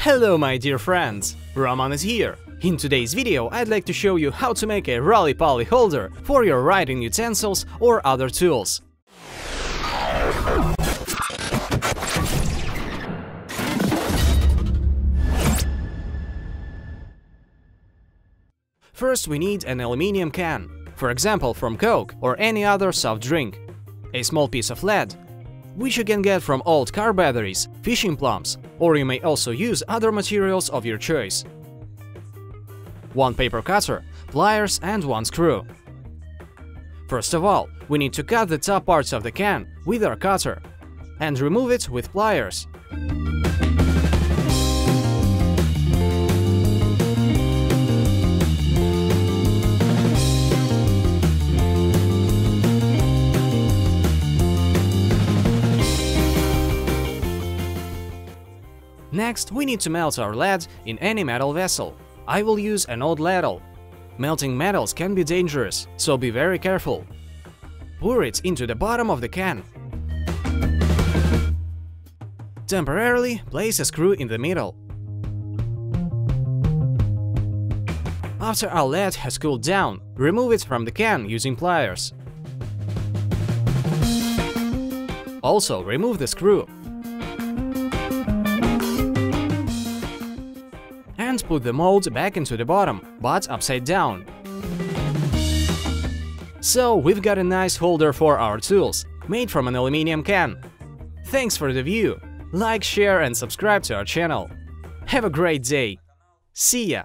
Hello my dear friends, Roman is here. In today's video I'd like to show you how to make a roly-poly holder for your writing utensils or other tools. First we need an aluminium can, for example from Coke or any other soft drink, a small piece of lead, which you can get from old car batteries, fishing plums, or you may also use other materials of your choice. One paper cutter, pliers and one screw. First of all, we need to cut the top parts of the can with our cutter and remove it with pliers. Next, we need to melt our lead in any metal vessel. I will use an old ladle. Melting metals can be dangerous, so be very careful. Pour it into the bottom of the can. Temporarily, place a screw in the middle. After our lead has cooled down, remove it from the can using pliers. Also, remove the screw. Put the mold back into the bottom, but upside down. So we've got a nice holder for our tools, made from an aluminium can. Thanks for the view! Like, share and subscribe to our channel. Have a great day! See ya!